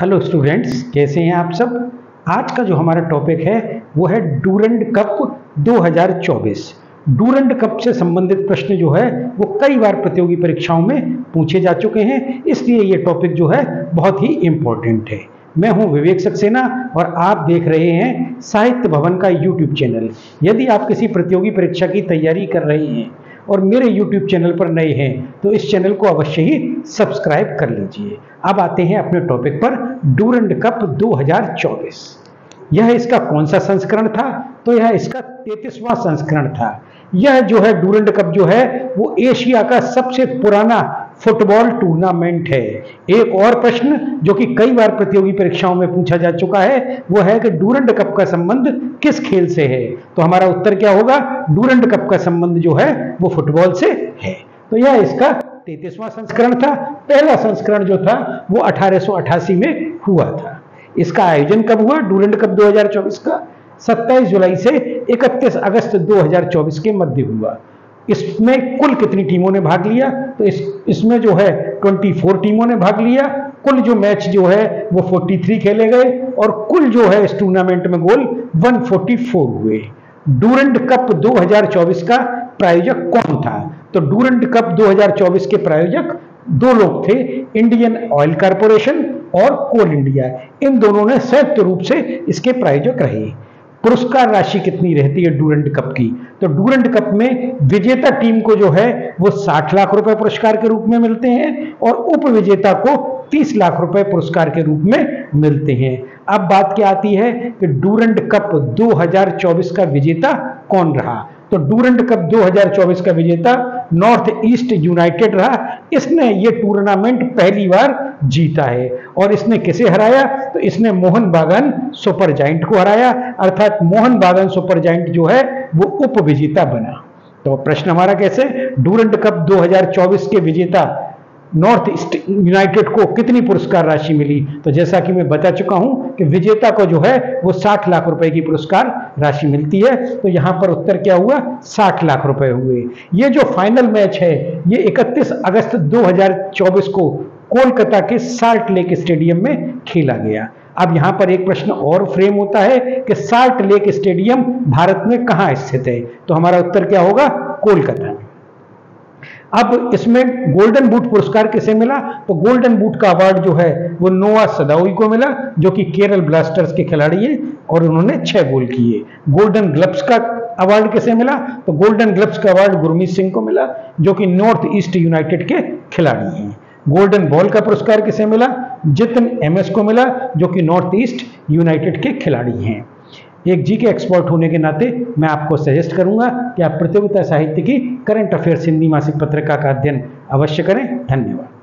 Hello students कैसे हैं आप सब? आज का जो हमारा टॉपिक है, वो है डूरंड कप 2024 डूरंड कप से संबंधित प्रश्न जो है, वो कई बार प्रतियोगी परीक्षाओं में पूछे जा चुके हैं। इसलिए ये टॉपिक जो है, बहुत ही इम्पोर्टेंट है। मैं हूँ विवेक सक्सेना और आप देख रहे हैं साहित्य भवन का यूट्यूब चैनल यदि आप किसी प्रतियोगी परीक्षा की तैयारी कर रहे हैं और मेरे YouTube चैनल पर नए हैं तो इस चैनल को अवश्य ही सब्सक्राइब कर लीजिए। अब आते हैं अपने टॉपिक पर डूरंड कप 2024 यह इसका कौन सा संस्करण था? तो यह इसका तैतीसवां संस्करण था। यह जो है डूरंड कप जो है, वो एशिया का सबसे पुराना फुटबॉल टूर्नामेंट है। एक और प्रश्न जो कि कई बार प्रतियोगी परीक्षाओं में पूछा जा चुका है, वो है कि डूरंड कप का संबंध किस खेल से है? तो हमारा उत्तर क्या होगा? डूरंड कप का संबंध जो है, वो फुटबॉल से है। तो यह इसका तैतीसवां संस्करण था। पहला संस्करण जो था, वो अठारह सौ अठासी में हुआ था। इसका आयोजन कब हुआ? डूरंड कप 2024 का। 27 जुलाई से 31 अगस्त 2024 के मध्य हुआ। इसमें कुल कितनी टीमों ने भाग लिया? तो इस, इसमें जो है 24 टीमों ने भाग लिया। कुल जो मैच जो है वो 43 खेले गए और कुल जो है इस टूर्नामेंट में गोल 144 हुए। डूरंड कप 2024 का प्रायोजक कौन था? तो डूरंड कप 2024 के प्रायोजक दो लोग थे, इंडियन ऑयल कारपोरेशन और कोल इंडिया। इन दोनों ने संयुक्त रूप से इसके प्रायोजक रहे। पुरस्कार राशि कितनी रहती है डूरेंट कप की? तो डूरंड कप में विजेता टीम को जो है, वो 60 लाख रुपए पुरस्कार के रूप में मिलते हैं और उप विजेता को 30 लाख रुपए पुरस्कार के रूप में मिलते हैं। अब बात क्या आती है कि डूरेंट कप 2024 का विजेता कौन रहा? तो डूरेंट कप 2024 का विजेता नॉर्थ ईस्ट यूनाइटेड रहा, इसने ये टूर्नामेंट पहली बार जीता है। और इसने किसे हराया? तो इसने मोहन बागन सुपर जाइंट को हराया। अर्थात मोहन बागन सुपर जाइंट जो है, वो उप विजेता बना। तो प्रश्न हमारा कैसे? डूरंड कप 2024 के विजेता नॉर्थ ईस्ट यूनाइटेड को कितनी पुरस्कार राशि मिली? तो जैसा कि मैं बता चुका हूँ कि विजेता को जो है वो 60 लाख रुपए की पुरस्कार राशि मिलती है। तो यहाँ पर उत्तर क्या हुआ? 60 लाख रुपए हुए। ये जो फाइनल मैच है, ये 31 अगस्त 2024 को कोलकाता के साल्ट लेक स्टेडियम में खेला गया। अब यहाँ पर एक प्रश्न और फ्रेम होता है कि साल्ट लेक स्टेडियम भारत में कहाँ स्थित है? तो हमारा उत्तर क्या होगा? कोलकाता अब इसमें गोल्डन बूट पुरस्कार किसे मिला? तो गोल्डन बूट का अवार्ड जो है, वो नोवा सदाउई को मिला, जो कि केरल ब्लास्टर्स के खिलाड़ी हैं, और उन्होंने छह गोल किए। गोल्डन ग्लब्स का अवार्ड किसे मिला? तो गोल्डन ग्लब्स का अवार्ड गुरमीत सिंह को मिला, जो कि नॉर्थ ईस्ट यूनाइटेड के खिलाड़ी हैं। गोल्डन बॉल का पुरस्कार किसे मिला? जितन एमएस को मिला, जो कि नॉर्थ ईस्ट यूनाइटेड के खिलाड़ी हैं। एक जी के एक्सपर्ट होने के नाते मैं आपको सजेस्ट करूँगा कि आप प्रतियोगिता साहित्य की करंट अफेयर्स हिंदी मासिक पत्रिका का अध्ययन अवश्य करें। धन्यवाद।